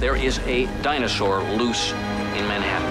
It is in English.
there is a dinosaur loose in Manhattan.